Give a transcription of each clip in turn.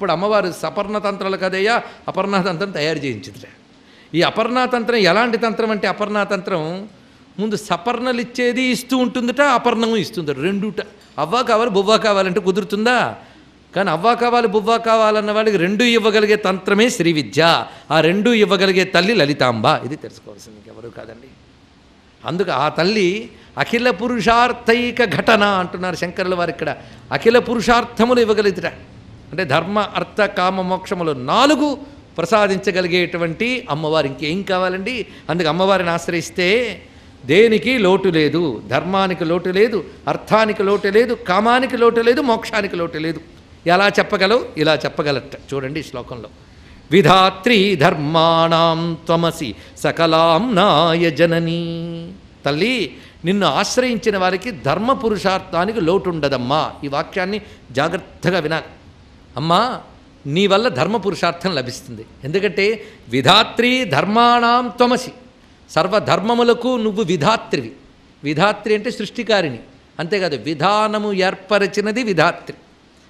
అప్పుడు అమ్మవారు సపర్ణతంత్రాలు కదయ్యా? అపర్ణాతంత్రం తయారు చేయించిందిరా ఈ అపర్ణాతంత్రం ఎలాంటి తంత్రం అంటే అపర్ణాతంత్రం ముందు సపర్ణలు ఇచ్చేది ఇస్తూ ఉంటుందిట అపర్ణము ఇస్తుందట. రెండుట. అవ్వ కావాలి బువ్వ కావాలంటే కుదురుతుందా? కానీ అవ్వ కావాలి బువ్వ కావాలన్న వాళ్ళకి రెండు ఇవ్వగలిగే తంత్రమే శ్రీ విద్య. ఆ రెండు ఇవ్వగలిగే తల్లి లలితాంబ. ఇది తెలుసుకోవాల్సింది ఎవరు కాదండి. అందుకు ఆ తల్లి అఖిల పురుషార్థైక ఘటన అంటున్నారు శంకరుల వారు ఇక్కడ. అఖిల పురుషార్థములు ఇవ్వగలిగితే అంటే ధర్మ అర్థ కామ మోక్షములు నాలుగు ప్రసాదించగలిగేటువంటి అమ్మవారు ఇంకేం కావాలండి? అందుకు అమ్మవారిని ఆశ్రయిస్తే దేనికి లోటు లేదు? ధర్మానికి లోటు లేదు అర్థానికి లోటు లేదు కామానికి లోటు లేదు మోక్షానికి లోటు లేదు. ఎలా చెప్పగలవు? ఇలా చెప్పగలట. చూడండి శ్లోకంలో. విధాత్రి ధర్మాణం త్వమసి సకలాం నాయ జననీ. తల్లి నిన్ను ఆశ్రయించిన వారికి ధర్మ పురుషార్థానికి లోటు ఉండదమ్మా. ఈ వాక్యాన్ని జాగ్రత్తగా వినాలి. అమ్మా నీ వల్ల ధర్మ పురుషార్థం లభిస్తుంది. ఎందుకంటే విధాత్రి ధర్మాణం త్వమసి. సర్వధర్మములకు నువ్వు విధాత్రివి. విధాత్రి అంటే సృష్టికారిణి. అంతేకాదు విధానము ఏర్పరచినది విధాత్రి.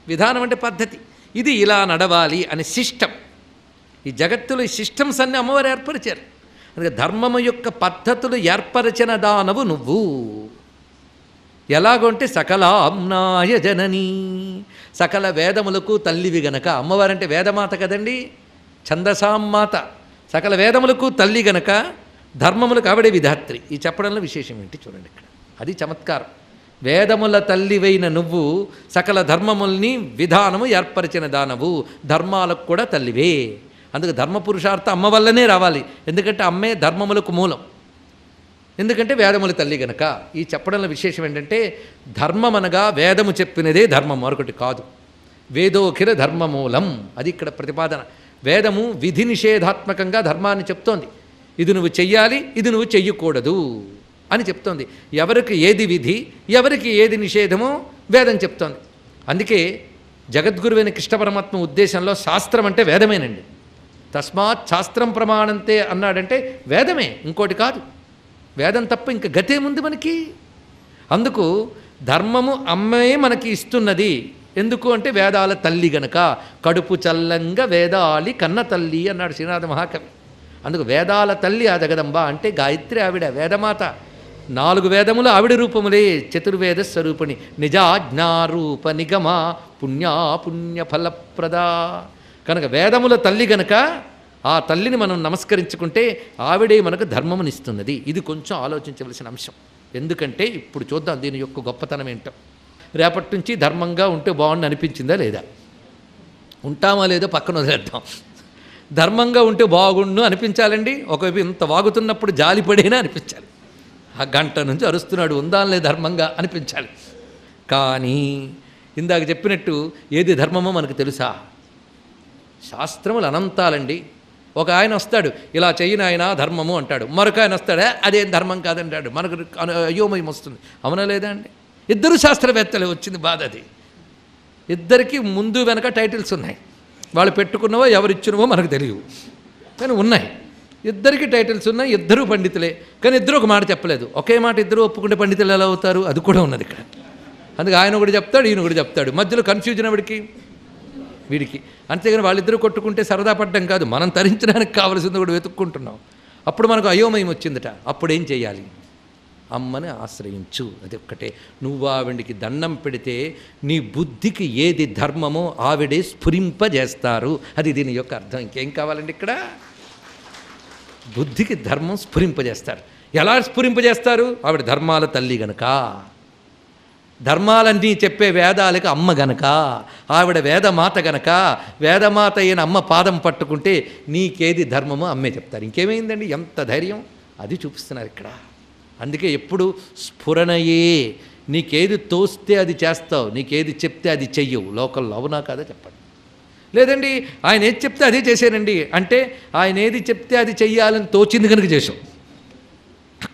విధానం అంటే పద్ధతి. ఇది ఇలా నడవాలి అనే సిస్టమ్ ఈ జగత్తులో ఈ సిస్టమ్స్ అన్ని అమ్మవారు ఏర్పరిచారు. అందుకే ధర్మము యొక్క పద్ధతులు ఏర్పరచిన దానవు నువ్వు. ఎలాగంటే సకలాంనాయ జననీ. సకల వేదములకు తల్లివి గనక. అమ్మవారంటే వేదమాత కదండి? ఛందసాం మాత. సకల వేదములకు తల్లి గనక ధర్మములకు ఆవిడే విధాత్రి. ఈ చెప్పడంలో విశేషం ఏంటి చూడండి ఇక్కడ. అది చమత్కారం. వేదముల తల్లివైన నువ్వు సకల ధర్మముల్ని విధానము ఏర్పరిచిన దానవు. ధర్మాలకు కూడా తల్లివే. అందుకు ధర్మ పురుషార్థ అమ్మ వల్లనే రావాలి. ఎందుకంటే అమ్మే ధర్మములకు మూలం. ఎందుకంటే వేదముల తల్లి గనక ఈ చెప్పడంలో విశేషం ఏంటంటే ధర్మం అనగా వేదము చెప్పినదే ధర్మం మరొకటి కాదు. వేదోఖిల ధర్మమూలం. అది ఇక్కడ ప్రతిపాదన. వేదము విధి నిషేధాత్మకంగా ధర్మాన్ని చెప్తోంది. ఇది నువ్వు చెయ్యాలి ఇది నువ్వు చెయ్యకూడదు అని చెప్తోంది. ఎవరికి ఏది విధి ఎవరికి ఏది నిషేధమో వేదం చెప్తోంది. అందుకే జగద్గురువైన కృష్ణ పరమాత్మ ఉద్దేశంలో శాస్త్రం అంటే వేదమేనండి. తస్మాత్ శాస్త్రం ప్రమాణంతే అన్నాడంటే వేదమే ఇంకోటి కాదు. వేదం తప్ప ఇంక గతేముంది మనకి? అందుకు ధర్మము అమ్మే మనకి ఇస్తున్నది. ఎందుకు అంటే వేదాల తల్లి గనక కడుపు చల్లంగా వేదాలి కన్న తల్లి అన్నాడు శ్రీనాథ మహాకవి. అందుకు వేదాల తల్లి ఆ జగదంబ అంటే గాయత్రి ఆవిడ వేదమాత. నాలుగు వేదములు ఆవిడ రూపములే చతుర్వేద స్వరూపిణి. నిజాజ్ఞారూప నిగమ పుణ్యా కనుక వేదముల తల్లి గనక ఆ తల్లిని మనం నమస్కరించుకుంటే ఆవిడే మనకు ధర్మమునిస్తున్నది. ఇది కొంచెం ఆలోచించవలసిన అంశం. ఎందుకంటే ఇప్పుడు చూద్దాం దీని యొక్క గొప్పతనం ఏంటో. రేపటి నుంచి ధర్మంగా ఉంటే బాగుండి అనిపించిందా లేదా? ఉంటామా లేదో పక్కన వదిలేద్దాం. ధర్మంగా ఉంటే బాగుండు అనిపించాలండి. ఒకవైపు ఇంత వాగుతున్నప్పుడు జాలిపడేనా అనిపించాలి. ఆ గంట నుంచి అరుస్తున్నాడు ఉందా ఉందాలే ధర్మంగా అనిపించాలి. కానీ ఇందాక చెప్పినట్టు ఏది ధర్మమో మనకు తెలుసా? శాస్త్రములు అనంతాలండి. ఒక ఆయన వస్తాడు ఇలా చెయ్యిన ఆయన ధర్మము అంటాడు. మరొక ఆయన వస్తాడే అదేం ధర్మం కాదంటాడు. మనకు అయోమయం వస్తుంది. అవునా లేదా అండి? ఇద్దరు శాస్త్రవేత్తలే వచ్చింది బాధ అది. ఇద్దరికి ముందు వెనక టైటిల్స్ ఉన్నాయి. వాళ్ళు పెట్టుకున్నవో ఎవరిచ్చినవో మనకు తెలియవు. కానీ ఉన్నాయి. ఇద్దరికి టైటిల్స్ ఉన్నాయి ఇద్దరు పండితులే. కానీ ఇద్దరు ఒక మాట చెప్పలేదు. ఒకే మాట ఇద్దరు ఒప్పుకుంటే పండితులు ఎలా అవుతారు? అది కూడా ఉన్నది ఇక్కడ. అందుకే ఆయన ఒకటి చెప్తాడు ఈయన ఒకటి చెప్తాడు. మధ్యలో కన్ఫ్యూజన్ ఎవడికి వీడికి. అంతేగాని వాళ్ళిద్దరూ కొట్టుకుంటే సరదా పడ్డం కాదు మనం తరించడానికి కావలసింది కూడా వెతుక్కుంటున్నాం. అప్పుడు మనకు అయోమయం వచ్చిందట. అప్పుడు ఏం చేయాలి? అమ్మని ఆశ్రయించు. అది ఒక్కటే. నువ్వు ఆవిడికి దండం పెడితే నీ బుద్ధికి ఏది ధర్మమో ఆవిడే స్ఫురింపజేస్తారు. అది దీని యొక్క అర్థం. ఇంకేం కావాలండి ఇక్కడ? బుద్ధికి ధర్మం స్ఫురింపజేస్తారు. ఎలా స్ఫురింపజేస్తారు? ఆవిడ ధర్మాల తల్లి గనక. ధర్మాలన్నీ చెప్పే వేదాలకు అమ్మ గనక ఆవిడ వేదమాత గనక వేదమాత అయిన అమ్మ పాదం పట్టుకుంటే నీకేది ధర్మమో అమ్మే చెప్తారు. ఇంకేమైందండి? ఎంత ధైర్యం? అది చూపిస్తున్నారు ఇక్కడ. అందుకే ఎప్పుడు స్ఫురణయే నీకేది తోస్తే అది చేస్తావు నీకేది చెప్తే అది చెయ్యవు. లోకల్లో అవునా కాదా చెప్పండి. లేదండి ఆయన ఏది చెప్తే అదే చేశానండి అంటే ఆయన ఏది చెప్తే అది చెయ్యాలని తోచింది కనుక చేసాం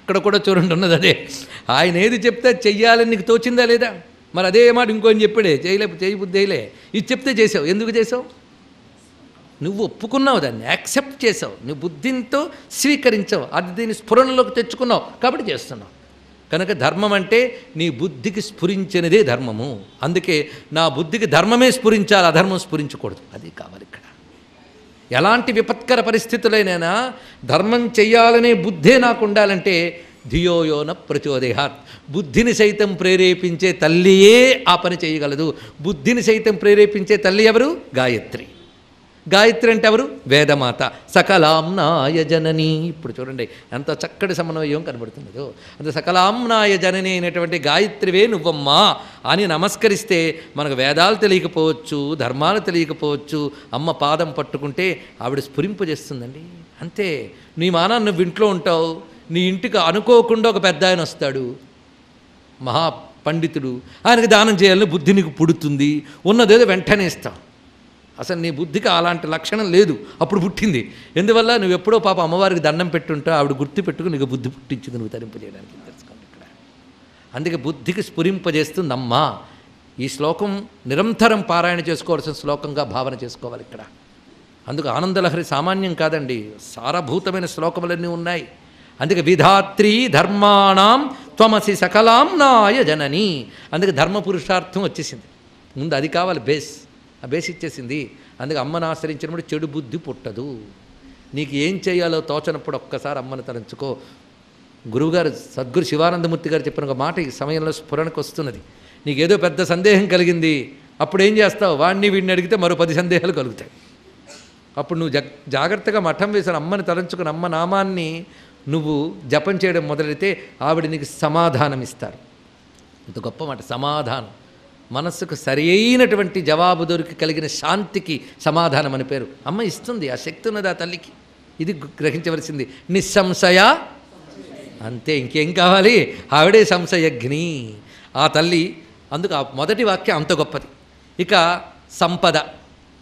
ఇక్కడ కూడా చూడండి ఉన్నది అదే. ఆయన ఏది చెప్తే చెయ్యాలని నీకు తోచిందా లేదా? మరి అదే మాట ఇంకోని చెప్పాడే చేయలే చేయబుద్ధి చేయలే. ఇది చెప్తే చేసావు. ఎందుకు చేసావు? నువ్వు ఒప్పుకున్నావు దాన్ని యాక్సెప్ట్ చేసావు. నువ్వు బుద్ధితో స్వీకరించావు. అది దీన్ని స్ఫురణలోకి తెచ్చుకున్నావు కాబట్టి చేస్తున్నావు. కనుక ధర్మం అంటే నీ బుద్ధికి స్ఫురించినదే ధర్మము. అందుకే నా బుద్ధికి ధర్మమే స్ఫురించాలి అధర్మం స్ఫురించకూడదు. అది కావాలి ఎలాంటి విపత్కర పరిస్థితులైనా ధర్మం చెయ్యాలనే బుద్ధే నాకు ఉండాలంటే ధియోయోన ప్రచోదయాత్. బుద్ధిని సైతం ప్రేరేపించే తల్లియే ఆ పని చేయగలదు. బుద్ధిని సైతం ప్రేరేపించే తల్లి ఎవరు? గాయత్రి. గాయత్రి అంటే ఎవరు? వేదమాత. సకలాంనాయ జనని. ఇప్పుడు చూడండి ఎంత చక్కటి సమన్వయం కనబడుతున్నదో. అంత సకలాంనాయ జనని అయినటువంటి గాయత్రివే నువ్వమ్మా అని నమస్కరిస్తే మనకు వేదాలు తెలియకపోవచ్చు ధర్మాలు తెలియకపోవచ్చు అమ్మ పాదం పట్టుకుంటే ఆవిడ స్ఫురింపజేస్తుందండి అంతే. నీ మానా నువ్వు ఇంట్లో ఉంటావు నీ ఇంటికి అనుకోకుండా ఒక పెద్ద ఆయన వస్తాడు. మహా పండితుడు ఆయనకి దానం చేయాలని బుద్ధి నీకు పుడుతుంది. ఉన్నదేదో వెంటనే ఇస్తాం. అసలు నీ బుద్ధికి అలాంటి లక్షణం లేదు. అప్పుడు పుట్టింది. ఎందువల్ల? నువ్వు ఎప్పుడో పాప అమ్మవారికి దండం పెట్టుంటా ఆవిడ గుర్తు పెట్టుకుని నీకు బుద్ధి పుట్టించింది నువ్వు తరింపజేయడానికి తెలుసుకోండి ఇక్కడ. అందుకే బుద్ధికి స్ఫురింపజేస్తుంది అమ్మా ఈ శ్లోకం నిరంతరం పారాయణ చేసుకోవాల్సిన శ్లోకంగా భావన చేసుకోవాలి ఇక్కడ. అందుకు ఆనందలహరి సామాన్యం కాదండి. సారభూతమైన శ్లోకములన్నీ ఉన్నాయి. అందుకే విధాత్రి ధర్మాణం త్వమసి సకలాం నాయ జనని. అందుకే ధర్మ పురుషార్థం వచ్చేసింది. ముందు అది కావాలి బేస్. ఆ బేస్ ఇచ్చేసింది అందుకే అమ్మను ఆశ్రయించినప్పుడు చెడు బుద్ధి పుట్టదు. నీకు ఏం చేయాలో తోచనప్పుడు ఒక్కసారి అమ్మను తలంచుకో. గురువుగారు సద్గురు శివానందమూర్తి గారు చెప్పిన ఒక మాట ఈ సమయంలో స్ఫురణకు వస్తున్నది. నీకేదో పెద్ద సందేహం కలిగింది. అప్పుడు ఏం చేస్తావు? వాడిని వీడిని అడిగితే మరో పది సందేహాలు కలుగుతాయి. అప్పుడు నువ్వు జగ్ జాగ్రత్తగా మఠం వేసిన అమ్మని తలంచుకుని అమ్మ నామాన్ని నువ్వు జపం చేయడం మొదలైతే ఆవిడ నీకు సమాధానం ఇస్తారు ఇంత గొప్ప మాట సమాధానం. మనస్సుకు సరి అయినటువంటి జవాబు దొరికి కలిగిన శాంతికి సమాధానం అని పేరు. అమ్మ ఇస్తుంది ఆ శక్తి ఉన్నది ఆ తల్లికి. ఇది గ్రహించవలసింది. నిస్సంశయ అంతే ఇంకేం కావాలి? ఆవిడే సంశయగ్ని. ఆ తల్లి అందుకు ఆ మొదటి వాక్యం అంత గొప్పది. ఇక సంపద.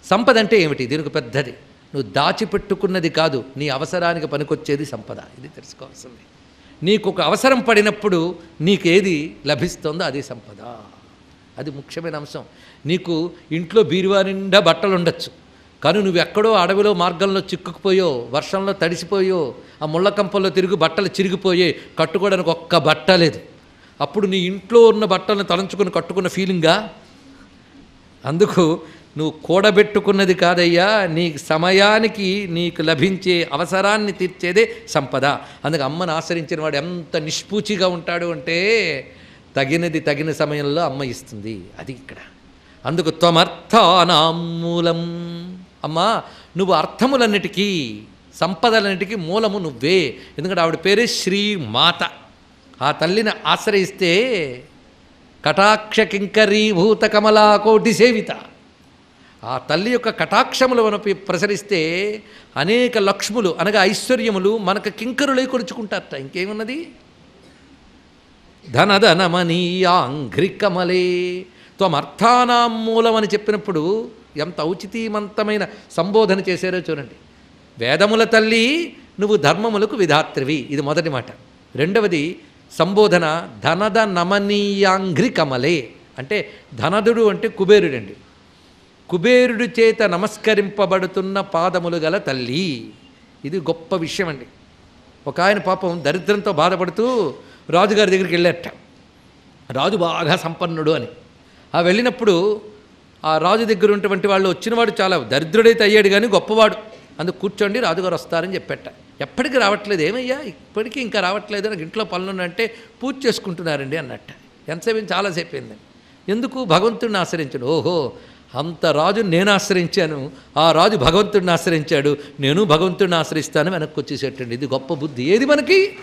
సంపద అంటే ఏమిటి? దీనికి పెద్దది. నువ్వు దాచిపెట్టుకున్నది కాదు నీ అవసరానికి పనికొచ్చేది సంపద. ఇది తెలుసుకోవాల్సింది. నీకు ఒక అవసరం పడినప్పుడు నీకేది లభిస్తుందో అది సంపద. అది ముఖ్యమైన అంశం. నీకు ఇంట్లో బీరువా నిండా బట్టలు ఉండొచ్చు. కానీ నువ్వు ఎక్కడో అడవిలో మార్గంలో చిక్కుకుపోయో వర్షంలో తడిసిపోయో ఆ ముళ్ళకంపల్లో తిరిగి బట్టలు చిరిగిపోయే కట్టుకోవడానికి ఒక్క బట్ట లేదు. అప్పుడు నీ ఇంట్లో ఉన్న బట్టలను తలంచుకుని కట్టుకున్న ఫీలింగా? అందుకు నువ్వు కూడబెట్టుకున్నది కాదయ్యా నీ సమయానికి నీకు లభించే అవసరాన్ని తీర్చేదే సంపద. అందుకు అమ్మను ఆశ్రయించిన వాడు ఎంత నిష్పూచిగా ఉంటాడు అంటే తగినది తగిన సమయంలో అమ్మ ఇస్తుంది. అది ఇక్కడ. అందుకు త్వమర్థానాం మూలం. అమ్మా నువ్వు అర్థములన్నిటికీ సంపదలన్నిటికీ మూలము నువ్వే. ఎందుకంటే ఆవిడ పేరే శ్రీమాత. ఆ తల్లిని ఆశ్రయిస్తే కటాక్ష కింకరీభూత కమలాకోటి సేవిత. ఆ తల్లి యొక్క కటాక్షములు మనపై ప్రసరిస్తే అనేక లక్ష్ములు అనగా ఐశ్వర్యములు మనకు కింకరులై కొలుచుకుంటారట. ఇంకేమున్నది? ధనధనమనీయాంఘ్రికమలే. త్వమర్థానాం మూలమని చెప్పినప్పుడు ఎంత ఔచితీమంతమైన సంబోధన చేశారో చూడండి. వేదముల తల్లి నువ్వు ధర్మములకు విధాత్రివి. ఇది మొదటి మాట. రెండవది సంబోధన ధనద నమనీయాంఘ్రి కమలే అంటే ధనదుడు అంటే కుబేరుడండి. కుబేరుడు చేత నమస్కరింపబడుతున్న పాదములు గల తల్లి. ఇది గొప్ప విషయం అండి ఒక ఆయన పాపం దరిద్రంతో బాధపడుతూ రాజుగారి దగ్గరికి వెళ్ళారట రాజు బాగా సంపన్నుడు అని. ఆ వెళ్ళినప్పుడు ఆ రాజు దగ్గర ఉన్నటువంటి వాళ్ళు వచ్చినవాడు చాలా దరిద్రుడైతే అయ్యాడు కానీ గొప్పవాడు. అందుకు కూర్చోండి రాజుగారు వస్తారని చెప్పేట. ఎప్పటికీ రావట్లేదు. ఏమయ్యా? ఇప్పటికీ ఇంకా రావట్లేదు నాకు ఇంట్లో పనులున్నంటే పూజ చేసుకుంటున్నారండి అన్నట్ట. ఎంతసేపు చాలాసేపు అయిందండి ఎందుకు? భగవంతుడిని ఆశ్రయించాడు. ఓహో అంత రాజు నేను ఆశ్రయించాను. ఆ రాజు భగవంతుడిని ఆశ్రయించాడు. నేను భగవంతుడిని ఆశ్రయిస్తాను. వెనక్కి వచ్చేసేటండి. ఇది గొప్ప బుద్ధి. ఏది మనకి?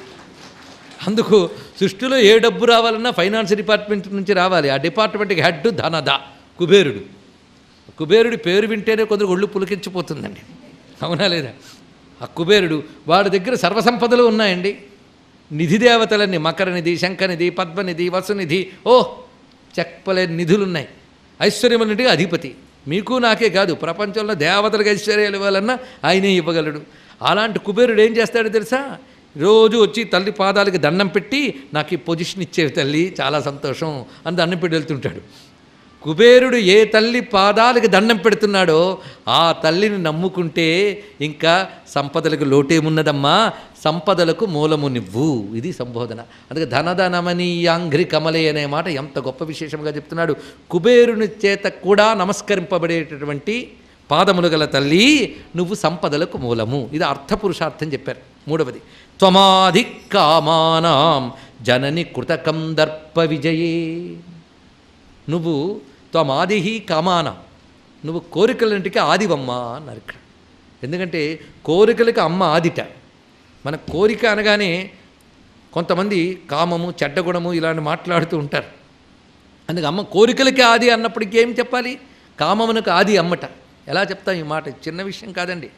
అందుకు సృష్టిలో ఏ డబ్బు రావాలన్నా ఫైనాన్స్ డిపార్ట్మెంట్ నుంచి రావాలి. ఆ డిపార్ట్మెంట్కి హెడ్ ధనద కుబేరుడు. కుబేరుడి పేరు వింటేనే కొందరు ఒళ్ళు పులికించిపోతుందండి. అవునా లేదా? ఆ కుబేరుడు వాడి దగ్గర సర్వసంపదలు ఉన్నాయండి. నిధి దేవతలన్నీ మకర నిధి శంఖనిధి పద్మనిధి వసునిధి ఓ చెప్పలేని నిధులు ఉన్నాయి ఐశ్వర్యములన్నిటికీ అధిపతి. మీకు నాకే కాదు ప్రపంచంలో దేవతలకు ఐశ్వర్యాలు ఇవ్వాలన్నా ఆయనే ఇవ్వగలడు. అలాంటి కుబేరుడు ఏం చేస్తాడో తెలుసా? రోజు వచ్చి తల్లి పాదాలకి దండం పెట్టి నాకు ఈ పొజిషన్ ఇచ్చేవి తల్లి చాలా సంతోషం అని దండం పెట్టి వెళ్తుంటాడు. కుబేరుడు ఏ తల్లి పాదాలకి దండం పెడుతున్నాడో ఆ తల్లిని నమ్ముకుంటే ఇంకా సంపదలకు లోటేమున్నదమ్మా సంపదలకు మూలము నివ్వు ఇది సంబోధన. అందుకే ధనధనమనీయాంఘ్రి కమలే అనే మాట ఎంత గొప్ప విశేషంగా చెప్తున్నాడు. కుబేరుని చేత కూడా నమస్కరింపబడేటటువంటి పాదములు గల తల్లి నువ్వు సంపదలకు మూలము. ఇది అర్థపురుషార్థం చెప్పారు. మూడవది త్వమాధి కామానాం జనని కృతకం దర్ప విజయే నువ్వు త్వమాది కామాన నువ్వు కోరికలంటికి ఆదివమ్మ అన్నారు ఇక్కడ ఎందుకంటే కోరికలకు అమ్మ ఆదిట. మన కోరిక అనగానే కొంతమంది కామము చెడ్డగుణము ఇలాంటి మాట్లాడుతూ ఉంటారు. అందుకే అమ్మ కోరికలకి ఆది అన్నప్పటికీ ఏం చెప్పాలి? కామమునకు ఆది అమ్మట. ఎలా చెప్తాం ఈ మాట? చిన్న విషయం కాదండి.